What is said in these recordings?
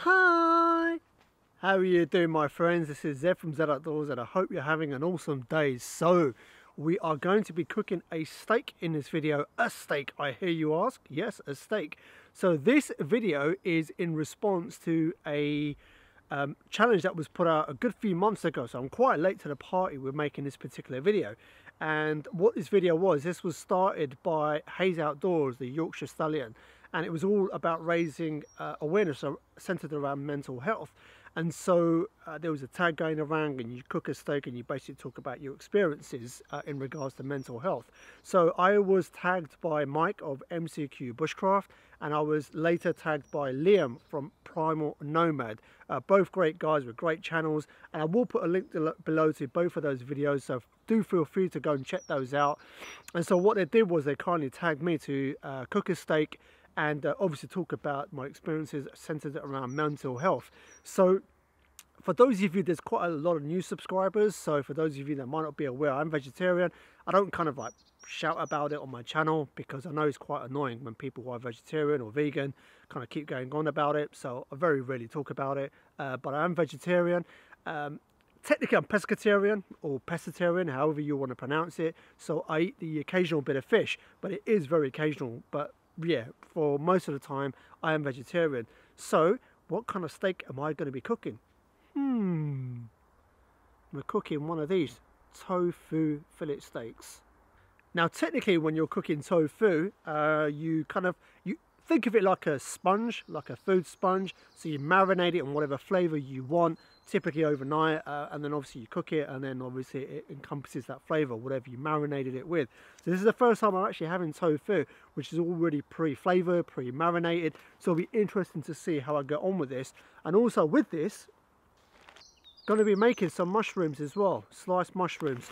Hi! How are you doing my friends? This is Zed from Zed Outdoors and I hope you're having an awesome day. So, we are going to be cooking a steak in this video. A steak, I hear you ask? Yes, a steak. So this video is in response to a um, challenge that was put out a good few months ago. So I'm quite late to the party with making this particular video. And what this video was, this was started by Haze Outdoors, the Yorkshire Stallion. And it was all about raising uh, awareness centered around mental health. And so uh, there was a tag going around and you cook a steak and you basically talk about your experiences uh, in regards to mental health. So I was tagged by Mike of MCQ Bushcraft and I was later tagged by Liam from Primal Nomad. Uh, both great guys with great channels and I will put a link below to both of those videos so do feel free to go and check those out. And so what they did was they kindly tagged me to uh, cook a steak and uh, obviously talk about my experiences centered around mental health. So for those of you, there's quite a lot of new subscribers. So for those of you that might not be aware, I'm vegetarian. I don't kind of like shout about it on my channel because I know it's quite annoying when people who are vegetarian or vegan kind of keep going on about it. So I very rarely talk about it, uh, but I am vegetarian. Um, technically I'm pescatarian or pescatarian, however you want to pronounce it. So I eat the occasional bit of fish, but it is very occasional. But yeah, for most of the time, I am vegetarian. So, what kind of steak am I going to be cooking? Hmm, we're cooking one of these tofu fillet steaks. Now, technically, when you're cooking tofu, uh, you kind of you think of it like a sponge, like a food sponge. So you marinate it in whatever flavor you want typically overnight uh, and then obviously you cook it and then obviously it encompasses that flavor whatever you marinated it with. So this is the first time i'm actually having tofu which is already pre-flavored pre-marinated. So it'll be interesting to see how i get on with this. And also with this going to be making some mushrooms as well sliced mushrooms.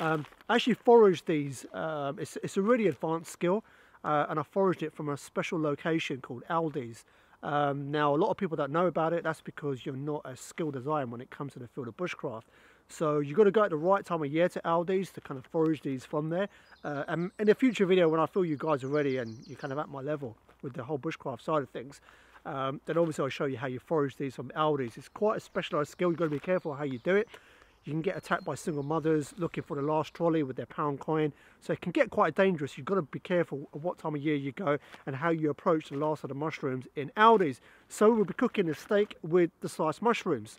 Um, I actually foraged these um, it's, it's, a really advanced skill uh, and I foraged it from a special location called Aldi's um, now, a lot of people don't know about it. That's because you're not as skilled as I am when it comes to the field of bushcraft. So you've got to go at the right time of year to Aldi's to kind of forage these from there. Uh, and in a future video, when I feel you guys are ready and you're kind of at my level with the whole bushcraft side of things, um, then obviously I'll show you how you forage these from Aldi's. It's quite a specialised skill. You've got to be careful how you do it. You can get attacked by single mothers looking for the last trolley with their pound coin. So it can get quite dangerous. You've got to be careful of what time of year you go and how you approach the last of the mushrooms in Aldi's. So we'll be cooking a steak with the sliced mushrooms.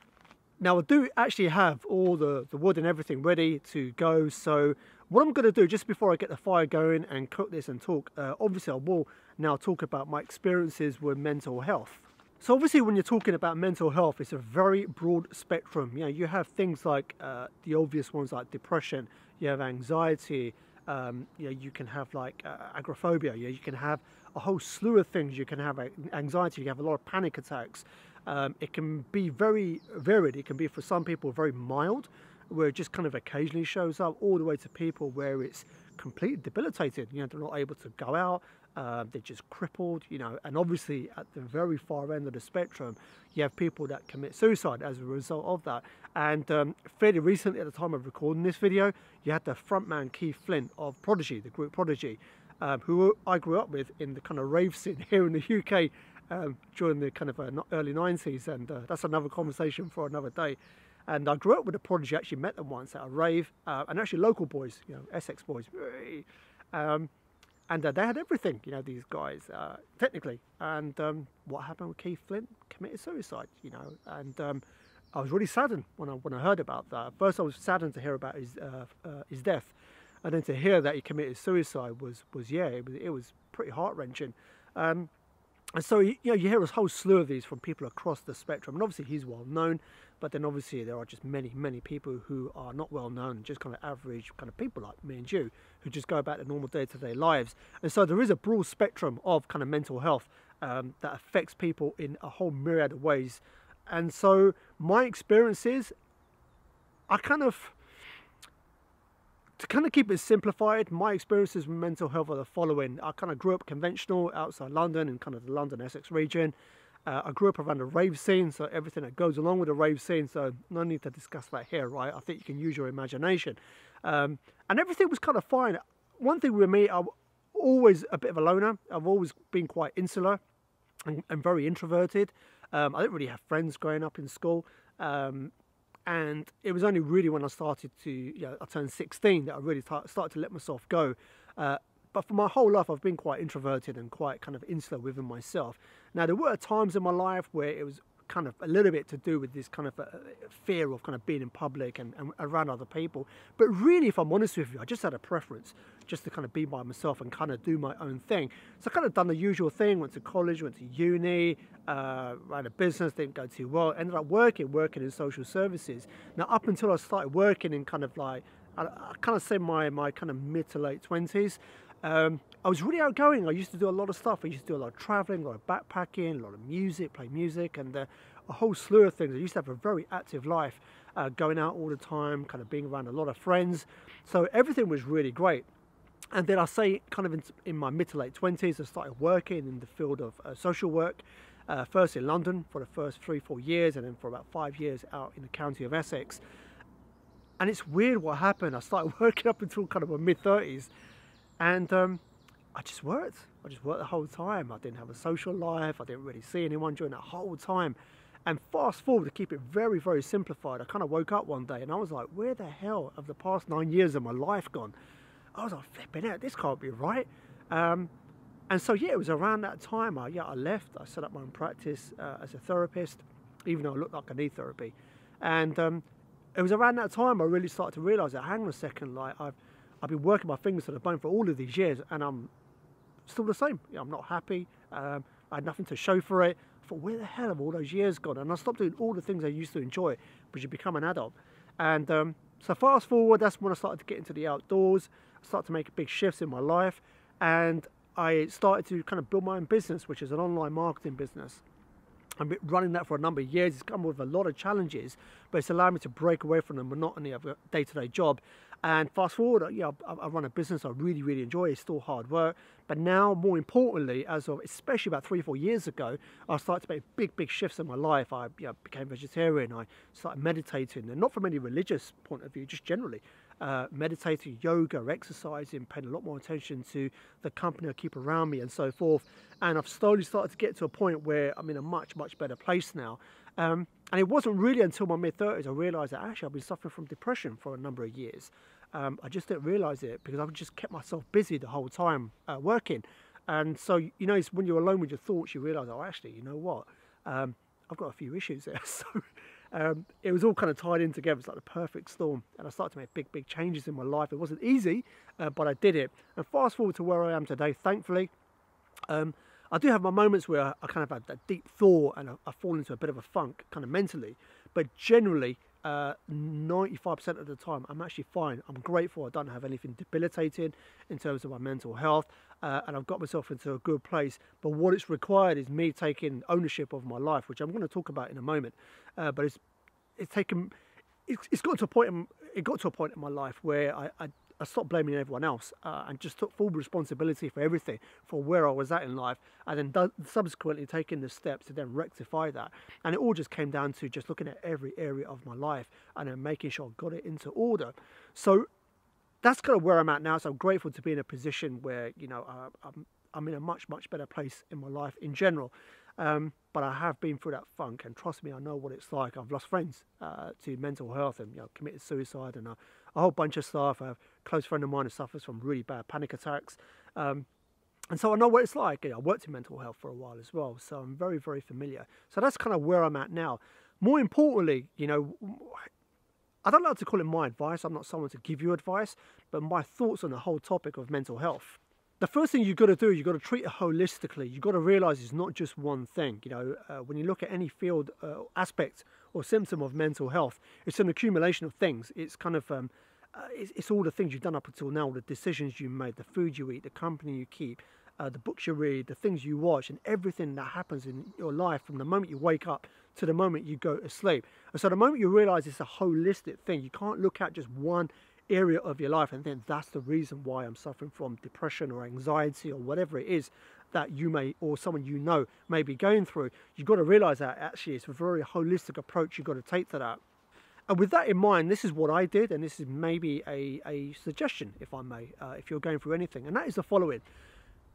Now I do actually have all the, the wood and everything ready to go. So what I'm going to do just before I get the fire going and cook this and talk, uh, obviously I will now talk about my experiences with mental health. So obviously when you're talking about mental health, it's a very broad spectrum. You know, you have things like uh, the obvious ones like depression, you have anxiety, um, you know, you can have like uh, agoraphobia, you, know, you can have a whole slew of things. You can have anxiety, you have a lot of panic attacks. Um, it can be very varied. It can be for some people very mild, where it just kind of occasionally shows up, all the way to people where it's completely debilitated. You know, they're not able to go out, uh, they're just crippled, you know, and obviously at the very far end of the spectrum, you have people that commit suicide as a result of that. And um, fairly recently, at the time of recording this video, you had the frontman Keith Flint of Prodigy, the group Prodigy, um, who I grew up with in the kind of rave scene here in the UK um, during the kind of uh, early 90s, and uh, that's another conversation for another day. And I grew up with the Prodigy, actually met them once at a rave, uh, and actually local boys, you know, Essex boys. Um, and uh, they had everything, you know, these guys, uh, technically. And um, what happened with Keith Flint? Committed suicide, you know. And um, I was really saddened when I when I heard about that. First, I was saddened to hear about his uh, uh his death, and then to hear that he committed suicide was was yeah, it was it was pretty heart wrenching. Um, and so you know you hear a whole slew of these from people across the spectrum, and obviously he's well known. But then obviously there are just many, many people who are not well known, just kind of average kind of people like me and you, who just go about their normal day-to-day lives. And so there is a broad spectrum of kind of mental health um, that affects people in a whole myriad of ways. And so my experiences, I kind of, to kind of keep it simplified, my experiences with mental health are the following. I kind of grew up conventional outside London in kind of the London Essex region. Uh, I grew up around the rave scene, so everything that goes along with the rave scene, so no need to discuss that here, right? I think you can use your imagination. Um, and everything was kind of fine. One thing with me, I'm always a bit of a loner. I've always been quite insular and, and very introverted. Um, I didn't really have friends growing up in school. Um, and it was only really when I started to, you know, I turned 16 that I really started to let myself go. Uh, but for my whole life, I've been quite introverted and quite kind of insular within myself. Now, there were times in my life where it was kind of a little bit to do with this kind of uh, fear of kind of being in public and, and, around other people. But really, if I'm honest with you, I just had a preference just to kind of be by myself and kind of do my own thing. So I kind of done the usual thing, went to college, went to uni, uh, ran a business, didn't go too well, ended up working, working in social services. Now, up until I started working in kind of like, I, kind of say my, my kind of mid to late 20s, um, I was really outgoing. I used to do a lot of stuff. I used to do a lot of traveling, a lot of backpacking, a lot of music, play music, and uh, a whole slew of things. I used to have a very active life, uh, going out all the time, kind of being around a lot of friends. So everything was really great. And then I say, kind of in, in my mid to late 20s, I started working in the field of uh, social work. Uh, first in London for the first three, four years, and then for about five years out in the county of Essex. And it's weird what happened. I started working up until kind of my mid 30s and um, I just worked. I just worked the whole time. I didn't have a social life. I didn't really see anyone during that whole time. And fast forward to keep it very, very simplified, I kind of woke up one day and I was like, where the hell have the past nine years of my life gone? I was like, flipping out, this can't be right. Um, and so, yeah, it was around that time. I, yeah, I left. I set up my own practice uh, as a therapist, even though I looked like I need therapy. And um, it was around that time I really started to realize that, hang on a second, like I've, I've been working my fingers to the bone for all of these years and I'm still the same. You know, I'm not happy. Um, I had nothing to show for it. I thought, where the hell have all those years gone? And I stopped doing all the things I used to enjoy because you become an adult. And um, so fast forward, that's when I started to get into the outdoors. I started to make big shifts in my life. And I started to kind of build my own business, which is an online marketing business. I've been running that for a number of years. It's come with a lot of challenges, but it's allowed me to break away from the monotony of a day-to-day job and fast forward, know, I, I, run a business I really, really enjoy. It's still hard work. But now, more importantly, as of especially about three or four years ago, I started to make big, big shifts in my life. I you know, became vegetarian. I started meditating, and not from any religious point of view, just generally. Uh, meditating, yoga, exercising, paying a lot more attention to the company I keep around me and so forth. And I've slowly started to get to a point where I'm in a much, much better place now. Um, and it wasn't really until my mid 30s I realised that actually I've been suffering from depression for a number of years. Um, I just didn't realise it because I've just kept myself busy the whole time uh, working. And so, you know, when you're alone with your thoughts, you realise, oh, actually, you know what? Um, I've got a few issues there. So um, it was all kind of tied in together. It's like the perfect storm. And I started to make big, big changes in my life. It wasn't easy, uh, but I did it. And fast forward to where I am today, thankfully, um, I do have my moments where I kind of have that deep thought and I, I fall into a bit of a funk kind of mentally. But generally, 95% uh, of the time, I'm actually fine. I'm grateful I don't have anything debilitating in terms of my mental health, uh, and I've got myself into a good place. But what it's required is me taking ownership of my life, which I'm going to talk about in a moment. Uh, but it's it's taken it's, it's got to a point in, it got to a point in my life where I, I I stopped blaming everyone else uh, and just took full responsibility for everything, for where I was at in life, and then subsequently taking the steps to then rectify that. And it all just came down to just looking at every area of my life and then making sure I got it into order. So that's kind of where I'm at now. So I'm grateful to be in a position where, you know, uh, I'm, I'm in a much, much better place in my life in general. Um, but I have been through that funk, and trust me, I know what it's like. I've lost friends uh, to mental health and you know, committed suicide and a, a, whole bunch of stuff. A close friend of mine who suffers from really bad panic attacks. Um, and so I know what it's like. You know, I worked in mental health for a while as well, so I'm very, very familiar. So that's kind of where I'm at now. More importantly, you know, I don't like to call it my advice. I'm not someone to give you advice, but my thoughts on the whole topic of mental health the first thing you've got to do, you've got to treat it holistically. You've got to realize it's not just one thing. You know, uh, when you look at any field uh, aspect or symptom of mental health, it's an accumulation of things. It's kind of, um, uh, it's, it's, all the things you've done up until now, the decisions you made, the food you eat, the company you keep, uh, the books you read, the things you watch, and everything that happens in your life from the moment you wake up to the moment you go to sleep. And so the moment you realize it's a holistic thing, you can't look at just one area of your life and then that's the reason why I'm suffering from depression or anxiety or whatever it is that you may or someone you know may be going through you've got to realize that actually it's a very holistic approach you've got to take to that and with that in mind this is what I did and this is maybe a, a suggestion if I may uh, if you're going through anything and that is the following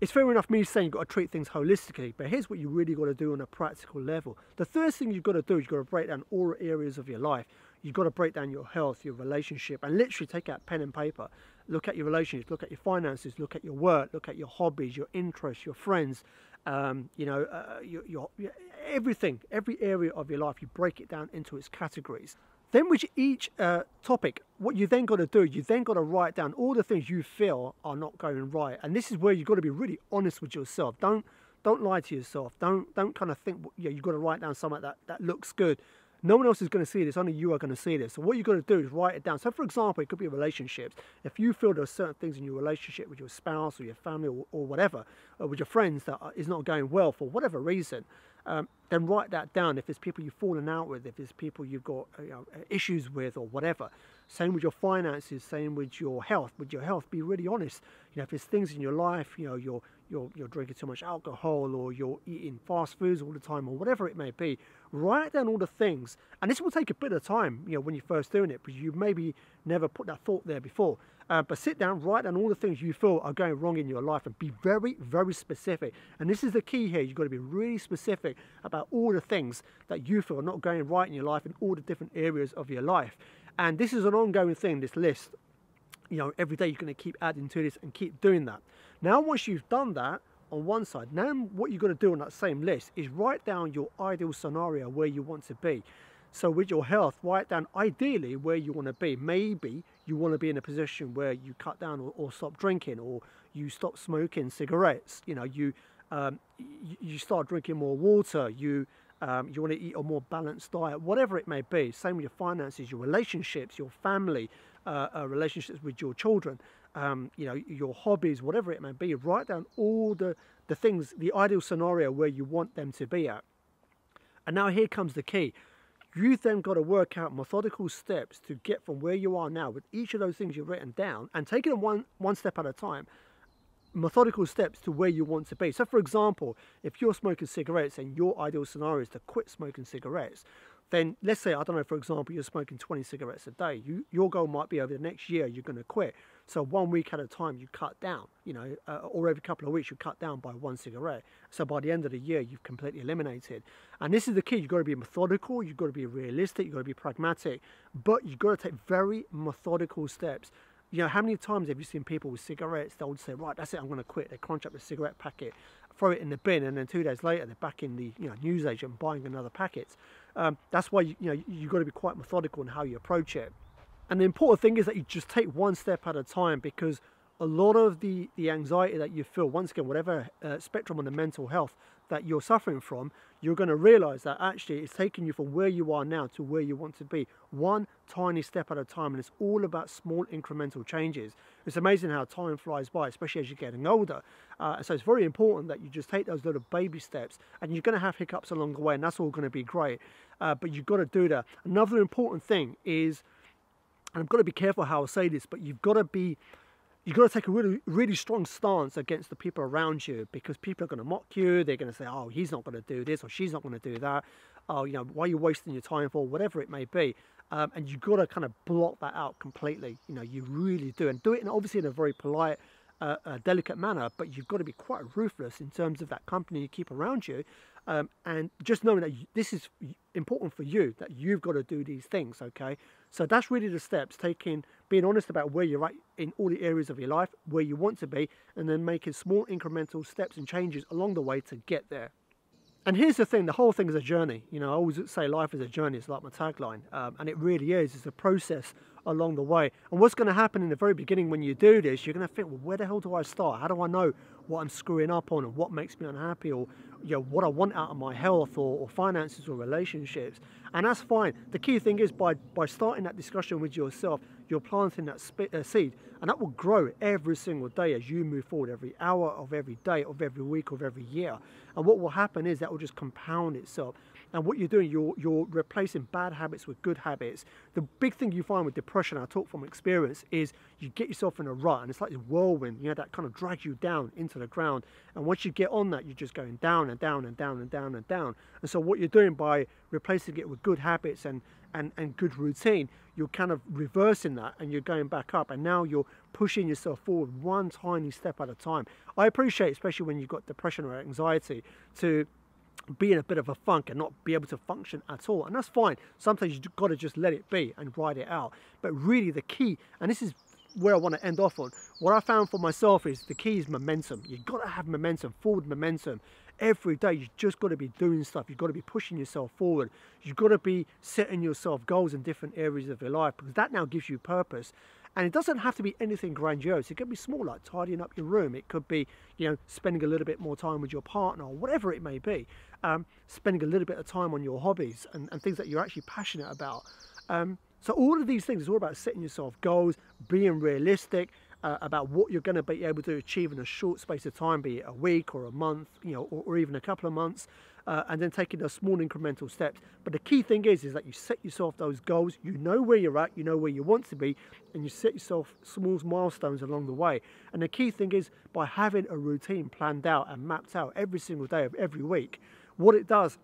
it's fair enough me saying you've got to treat things holistically, but here's what you really got to do on a practical level. The first thing you've got to do is you've got to break down all areas of your life. You've got to break down your health, your relationship, and literally take out pen and paper. Look at your relationships, look at your finances, look at your work, look at your hobbies, your interests, your friends, um, you know, uh, your, your, everything, every area of your life. You break it down into its categories. Then with each uh, topic, what you then got to do, you then got to write down all the things you feel are not going right. And this is where you've got to be really honest with yourself. Don't don't lie to yourself. Don't don't kind of think know, you've got to write down something that, that looks good. No one else is going to see this, only you are going to see this. So what you've got to do is write it down. So for example, it could be relationships. If you feel there are certain things in your relationship with your spouse or your family or, or whatever, or with your friends that is not going well for whatever reason, um, then write that down. If there's people you've fallen out with, if there's people you've got uh, you know, issues with or whatever. Same with your finances, same with your health. With your health, be really honest. You know, if there's things in your life, you know, you're, you're, you're drinking too much alcohol or you're eating fast foods all the time or whatever it may be, write down all the things. And this will take a bit of time, you know, when you're first doing it, because you maybe never put that thought there before. Uh, but sit down, write down all the things you feel are going wrong in your life and be very, very specific. And this is the key here. You've got to be really specific about all the things that you feel are not going right in your life in all the different areas of your life. And this is an ongoing thing, this list. You know, every day you're going to keep adding to this and keep doing that. Now, once you've done that, on one side. Now what you've got to do on that same list is write down your ideal scenario where you want to be. So with your health, write down ideally where you want to be. Maybe you want to be in a position where you cut down or, or stop drinking or you stop smoking cigarettes. You know, you um, you, start drinking more water. You um, you want to eat a more balanced diet, whatever it may be. Same with your finances, your relationships, your family, uh, uh, relationships with your children, um, you know, your hobbies, whatever it may be. Write down all the, the things, the ideal scenario where you want them to be at. And now here comes the key. You've then got to work out methodical steps to get from where you are now with each of those things you've written down and taking them one, one step at a time, methodical steps to where you want to be. So for example, if you're smoking cigarettes and your ideal scenario is to quit smoking cigarettes, then let's say, I don't know, for example, you're smoking 20 cigarettes a day. You, your goal might be over the next year, you're going to quit. So one week at a time, you cut down, you know, uh, or every couple of weeks, you cut down by one cigarette. So by the end of the year, you've completely eliminated. And this is the key. You've got to be methodical. You've got to be realistic. You've got to be pragmatic. But you've got to take very methodical steps. You know, how many times have you seen people with cigarettes? They would say, right, that's it, I'm going to quit. They crunch up the cigarette packet, throw it in the bin, and then two days later, they're back in the you know newsagent buying another packet. Um, that's why you, you know you've got to be quite methodical in how you approach it. And the important thing is that you just take one step at a time because a lot of the, the anxiety that you feel, once again, whatever uh, spectrum on the mental health that you're suffering from, you're going to realize that actually it's taking you from where you are now to where you want to be, one tiny step at a time. And it's all about small incremental changes. It's amazing how time flies by, especially as you're getting older. Uh, so it's very important that you just take those little baby steps and you're going to have hiccups along the way, and that's all going to be great. Uh, but you've got to do that. Another important thing is and I've got to be careful how I say this, but you've got to be, you've got to take a really, really strong stance against the people around you because people are going to mock you. They're going to say, oh, he's not going to do this or she's not going to do that. Oh, you know, why are you wasting your time for whatever it may be? Um, and you've got to kind of block that out completely. You know, you really do. And do it in, obviously in a very polite, uh, uh, delicate manner, but you've got to be quite ruthless in terms of that company you keep around you. Um, and just knowing that this is important for you, that you've got to do these things, okay? So that's really the steps, taking, being honest about where you're at in all the areas of your life, where you want to be, and then making small incremental steps and changes along the way to get there. And here's the thing, the whole thing is a journey. You know, I always say life is a journey, it's like my tagline. Um, and it really is, it's a process along the way. And what's going to happen in the very beginning when you do this, you're going to think, well, where the hell do I start? How do I know what I'm screwing up on and what makes me unhappy or you know, what I want out of my health or, or finances or relationships? And that's fine. The key thing is by, by starting that discussion with yourself, you're planting that uh, seed and that will grow every single day as you move forward every hour of every day of every week of every year and what will happen is that will just compound itself and what you're doing, you're, you're replacing bad habits with good habits. The big thing you find with depression, I talk from experience, is you get yourself in a rut and it's like this whirlwind, you know, that kind of drags you down into the ground. And once you get on that, you're just going down and down and down and down and down. And so what you're doing by replacing it with good habits and, and, and good routine, you're kind of reversing that and you're going back up and now you're pushing yourself forward one tiny step at a time. I appreciate, especially when you've got depression or anxiety, to be in a bit of a funk and not be able to function at all. And that's fine. Sometimes you've got to just let it be and ride it out. But really the key, and this is where I want to end off on, what I found for myself is the key is momentum. You've got to have momentum, forward momentum. Every day you've just got to be doing stuff. You've got to be pushing yourself forward. You've got to be setting yourself goals in different areas of your life because that now gives you purpose. And it doesn't have to be anything grandiose. It could be small, like tidying up your room. It could be, you know, spending a little bit more time with your partner or whatever it may be. Um, spending a little bit of time on your hobbies and, and things that you're actually passionate about. Um, so all of these things is all about setting yourself goals, being realistic uh, about what you're going to be able to achieve in a short space of time, be it a week or a month, you know, or, or even a couple of months uh, and then taking those small incremental steps. But the key thing is, is that you set yourself those goals, you know where you're at, you know where you want to be, and you set yourself small milestones along the way. And the key thing is by having a routine planned out and mapped out every single day of every week, what it does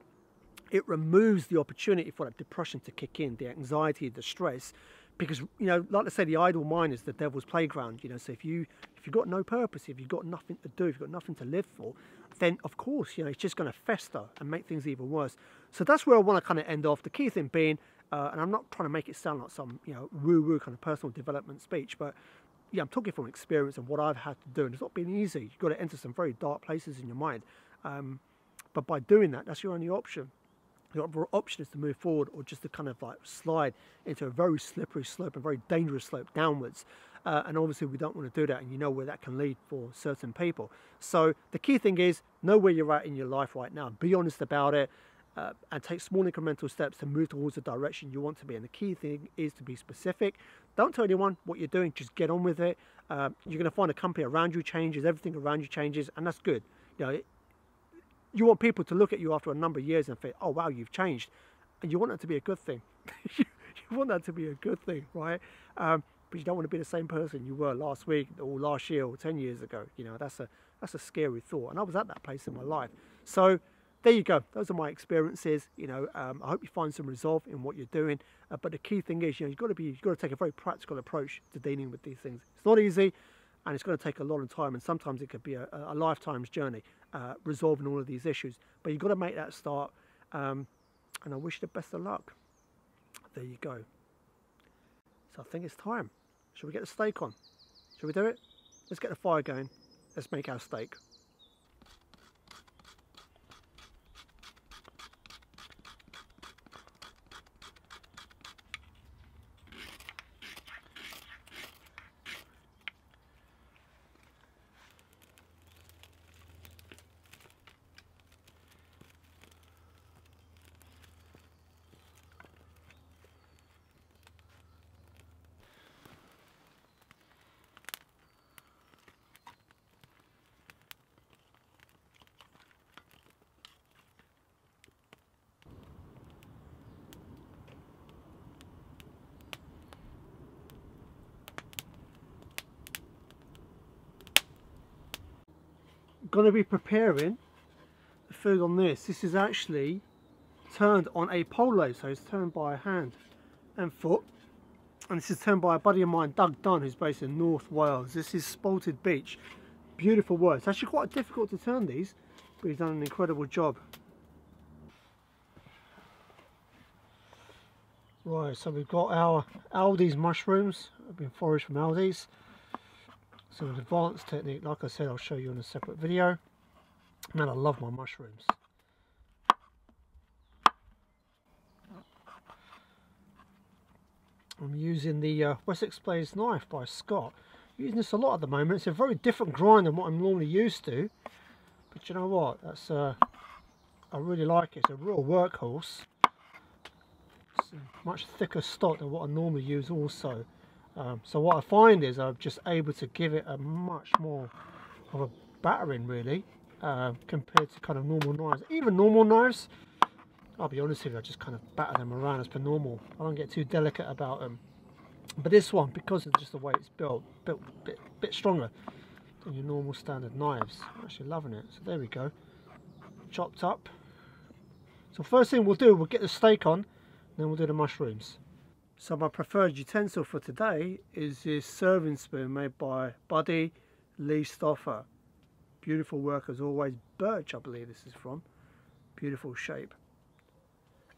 it removes the opportunity for that depression to kick in, the anxiety, the stress, because you know, like I say, the idle mind is the devil's playground. You know, so if you if you've got no purpose, if you've got nothing to do, if you've got nothing to live for, then of course, you know, it's just going to fester and make things even worse. So that's where I want to kind of end off. The key thing being, uh, and I'm not trying to make it sound like some, you know, woo-woo kind of personal development speech, but yeah, I'm talking from experience and what I've had to do, and it's not been easy. You've got to enter some very dark places in your mind. Um, but by doing that, that's your only option. Your option is to move forward or just to kind of like slide into a very slippery slope, a very dangerous slope downwards. Uh, and obviously we don't want to do that and you know where that can lead for certain people. So the key thing is know where you're at in your life right now, be honest about it uh, and take small incremental steps to move towards the direction you want to be. And the key thing is to be specific. Don't tell anyone what you're doing, just get on with it. Uh, you're going to find a company around you changes, everything around you changes and that's good. You know, you want people to look at you after a number of years and think, oh wow, you've changed. And you want that to be a good thing. you want that to be a good thing, right? Um, but you don't want to be the same person you were last week or last year or 10 years ago. You know, that's a, that's a scary thought. And I was at that place in my life. So there you go. Those are my experiences. You know, um, I hope you find some resolve in what you're doing. Uh, but the key thing is, you know, you've got to be, you've got to take a very practical approach to dealing with these things. It's not easy and it's going to take a lot of time and sometimes it could be a, a lifetime's journey uh, resolving all of these issues. But you've got to make that start um, and I wish you the best of luck. There you go. So I think it's time. Should we get the steak on? Should we do it? Let's get the fire going. Let's make our steak. Going to be preparing the food on this. This is actually turned on a lathe, so it's turned by hand and foot. And this is turned by a buddy of mine, Doug Dunn, who's based in North Wales. This is Spalted Beech. Beautiful work. It's actually quite difficult to turn these, but he's done an incredible job. Right, so we've got our Aldi's mushrooms. I've been foraged from Aldi's. So an advanced technique, like I said, I'll show you in a separate video. Man, I love my mushrooms. I'm using the uh, Wessex Blaze knife by Scott. I'm using this a lot at the moment. It's a very different grind than what I'm normally used to. But you know what? That's uh, I really like it. It's a real workhorse. It's a much thicker stock than what I normally use also. Um, so what I find is I'm just able to give it a much more of a battering really uh, compared to kind of normal knives. Even normal knives, I'll be honest with you, I just kind of batter them around as per normal. I don't get too delicate about them. But this one, because of just the way it's built, built a bit, bit stronger than your normal standard knives. I'm actually loving it. So there we go. Chopped up. So first thing we'll do, we'll get the steak on Then we'll do the mushrooms. So my preferred utensil for today is this serving spoon made by Buddy Lee Stoffer. Beautiful work as always. Birch, I believe this is from. Beautiful shape.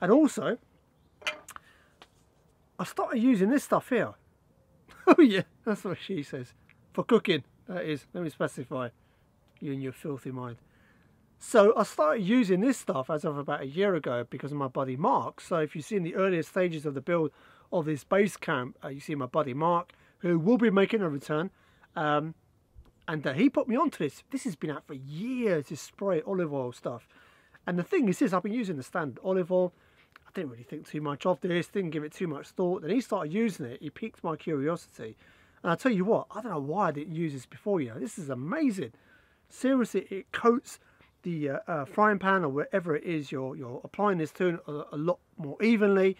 And also, I started using this stuff here. oh yeah, that's what she says. For cooking, that is. Let me specify. You and your filthy mind. So I started using this stuff as of about a year ago because of my buddy Mark. So if you see in the earlier stages of the build of this base camp, uh, you see my buddy Mark, who will be making a return. Um, and uh, he put me onto this. This has been out for years, this spray olive oil stuff. And the thing is this, I've been using the standard olive oil. I didn't really think too much of this, didn't give it too much thought. Then he started using it, he piqued my curiosity. And I tell you what, I don't know why I didn't use this before, you know, this is amazing. Seriously, it coats the uh, uh, frying pan or wherever it is you're, you're applying this to a, a lot more evenly.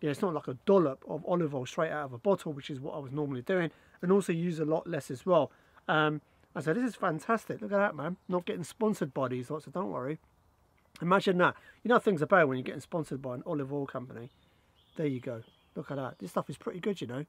Yeah, it's not like a dollop of olive oil straight out of a bottle, which is what I was normally doing, and also use a lot less as well. Um, I said, this is fantastic. Look at that, man. Not getting sponsored by these lots, so don't worry. Imagine that. You know things are bad when you're getting sponsored by an olive oil company. There you go. Look at that. This stuff is pretty good, you know.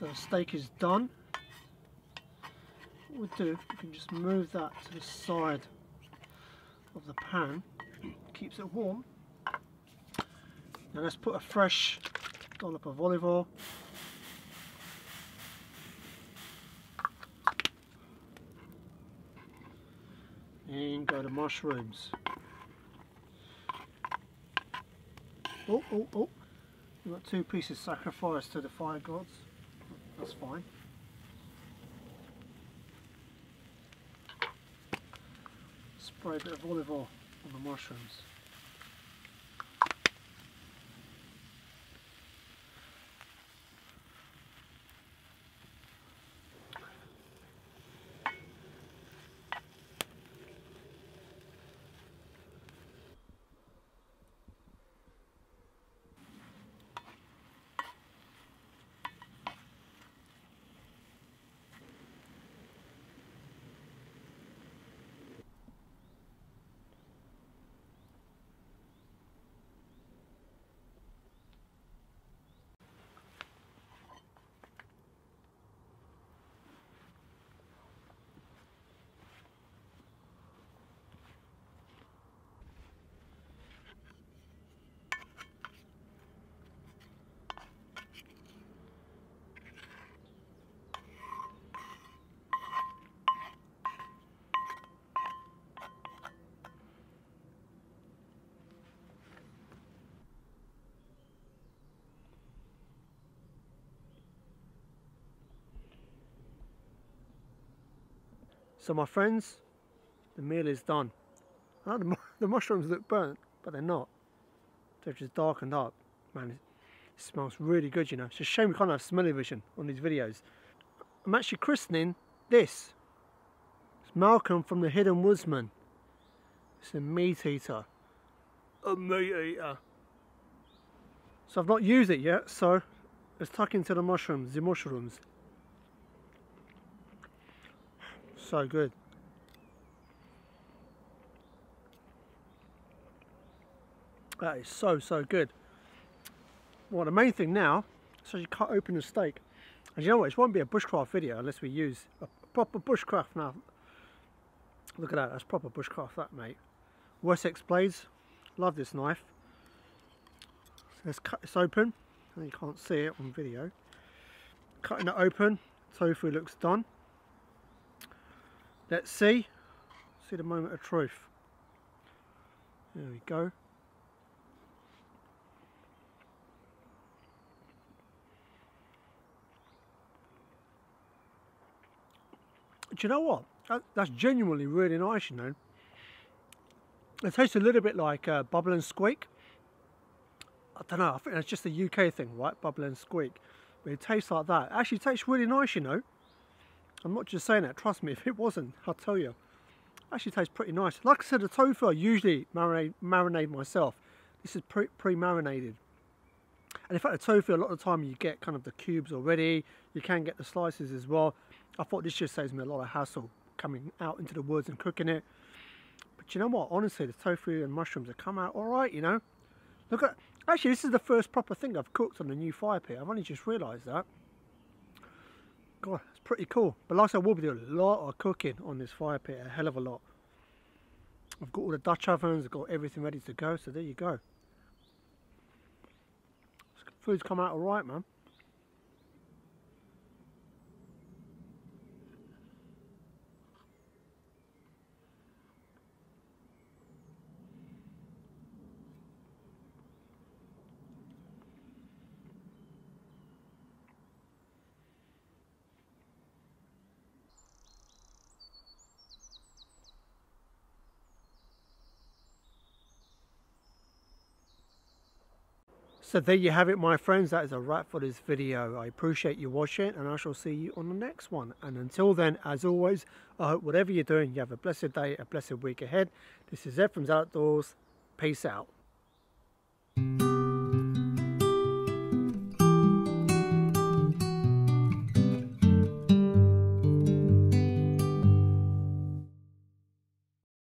So the steak is done. What we'll do, we can just move that to the side of the pan. Keeps it warm. Now let's put a fresh dollop of olive oil. And go to mushrooms. Oh, oh, oh. We've got two pieces sacrificed to the fire gods. That's fine. Spray a bit of olive oil on the mushrooms. So my friends, the meal is done. Oh, the, the, mushrooms look burnt, but they're not. They're just darkened up. Man, it smells really good, you know. It's a shame we can't have smelly vision on these videos. I'm actually christening this. It's Malcolm from the Hidden Woodsman. It's a meat eater. A meat eater. So I've not used it yet, so let's tuck into the mushrooms, the mushrooms. So good. That is so, so good. Well, the main thing now, so you cut open the steak And you know what, it won't be a bushcraft video unless we use a proper bushcraft now. Look at that, that's proper bushcraft that mate. Wessex blades, love this knife. So let's cut this open, and you can't see it on video. Cutting it open, tofu looks done. Let's see, see the moment of truth. There we go. Do you know what? That, that's genuinely really nice, you know. It tastes a little bit like uh, bubble and squeak. I don't know, I think that's just a UK thing, right? Bubble and squeak. But it tastes like that. It actually tastes really nice, you know. I'm not just saying that, trust me, if it wasn't, I'll tell you. Actually tastes pretty nice. Like I said, the tofu I usually marinate, marinate myself. This is pre-marinated. and in fact, the tofu, a lot of the time you get kind of the cubes already. You can get the slices as well. I thought this just saves me a lot of hassle coming out into the woods and cooking it. But you know what? Honestly, the tofu and mushrooms have come out all right, you know. Look at, actually, this is the first proper thing I've cooked on the new fire pit. I've only just realised that. God, it's pretty cool. But like I said, we'll be doing a lot of cooking on this fire pit, a hell of a lot. I've got all the Dutch ovens, I've got everything ready to go, so there you go. Food's come out alright, man. So there you have it my friends, that is a wrap for this video. I appreciate you watching and I shall see you on the next one. And until then, as always, I hope whatever you're doing, you have a blessed day, a blessed week ahead. This is Zed from Outdoors. Peace out.